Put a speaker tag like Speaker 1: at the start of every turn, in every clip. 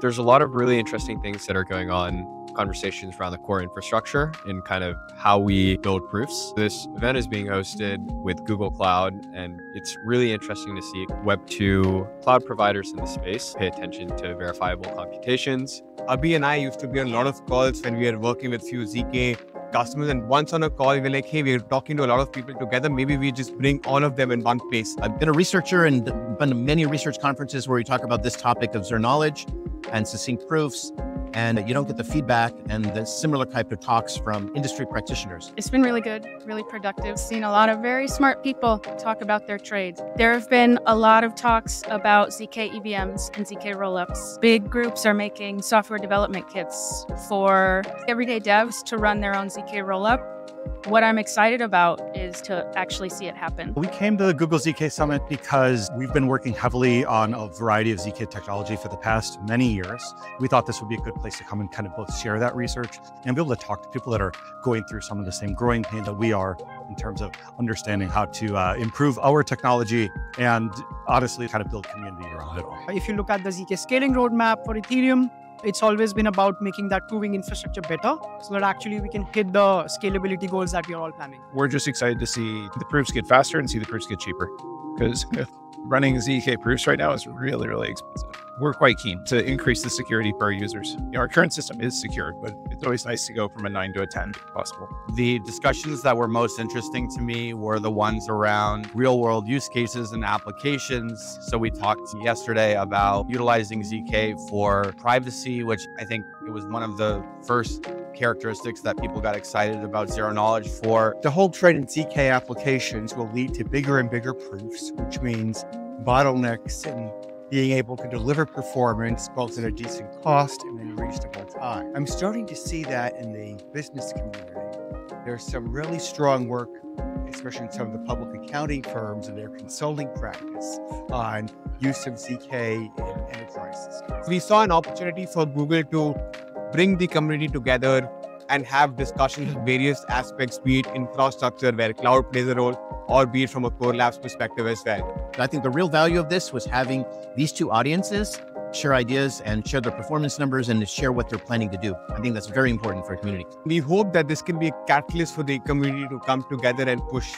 Speaker 1: There's a lot of really interesting things that are going on conversations around the core infrastructure and kind of how we build proofs. This event is being hosted with Google Cloud, and it's really interesting to see Web2 cloud providers in the space pay attention to verifiable computations.
Speaker 2: Abhi and I used to be on a lot of calls when we were working with few ZK customers. And once on a call, we're like, hey, we're talking to a lot of people together. Maybe we just bring all of them in one place.
Speaker 3: I've been a researcher and been to many research conferences where we talk about this topic of zero knowledge and succinct proofs and you don't get the feedback and the similar type of talks from industry practitioners.
Speaker 4: It's been really good, really productive. Seen a lot of very smart people talk about their trades. There have been a lot of talks about ZK EVMs and ZK rollups. Big groups are making software development kits for everyday devs to run their own ZK rollup what I'm excited about is to actually see it happen.
Speaker 5: We came to the Google ZK Summit because we've been working heavily on a variety of ZK technology for the past many years. We thought this would be a good place to come and kind of both share that research and be able to talk to people that are going through some of the same growing pain that we are in terms of understanding how to uh, improve our technology and honestly kind of build community around it.
Speaker 6: If you look at the ZK scaling roadmap for Ethereum, it's always been about making that proving infrastructure better so that actually we can hit the scalability goals that we are all planning.
Speaker 7: We're just excited to see the proofs get faster and see the proofs get cheaper because running ZK proofs right now is really, really expensive. We're quite keen to increase the security for our users. You know, our current system is secure, but it's always nice to go from a 9 to a 10 if possible.
Speaker 8: The discussions that were most interesting to me were the ones around real world use cases and applications. So we talked yesterday about utilizing ZK for privacy, which I think it was one of the first characteristics that people got excited about zero knowledge for.
Speaker 9: The whole trend in ZK applications will lead to bigger and bigger proofs, which means bottlenecks and being able to deliver performance both at a decent cost and in a reasonable time. I'm starting to see that in the business community. There's some really strong work, especially in some of the public accounting firms and their consulting practice on use of ZK in enterprises.
Speaker 2: We saw an opportunity for Google to bring the community together and have discussions with various aspects, be it infrastructure where cloud plays a role, or be it from a core labs perspective as well.
Speaker 3: I think the real value of this was having these two audiences share ideas and share their performance numbers and share what they're planning to do. I think that's very important for a community.
Speaker 2: We hope that this can be a catalyst for the community to come together and push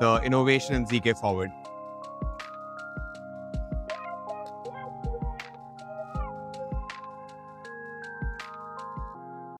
Speaker 2: the innovation in ZK forward.